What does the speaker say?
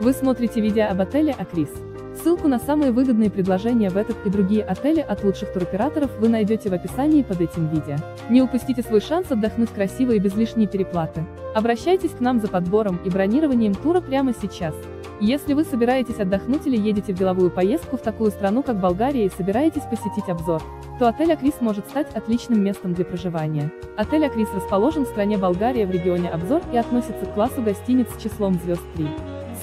Вы смотрите видео об отеле Акрис. Ссылку на самые выгодные предложения в этот и другие отели от лучших туроператоров вы найдете в описании под этим видео. Не упустите свой шанс отдохнуть красиво и без лишней переплаты. Обращайтесь к нам за подбором и бронированием тура прямо сейчас. Если вы собираетесь отдохнуть или едете в деловую поездку в такую страну, как Болгария и собираетесь посетить обзор, то отель Акрис может стать отличным местом для проживания. Отель Акрис расположен в стране Болгария в регионе Обзор и относится к классу гостиниц с числом звезд 3.